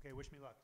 Okay, wish me luck.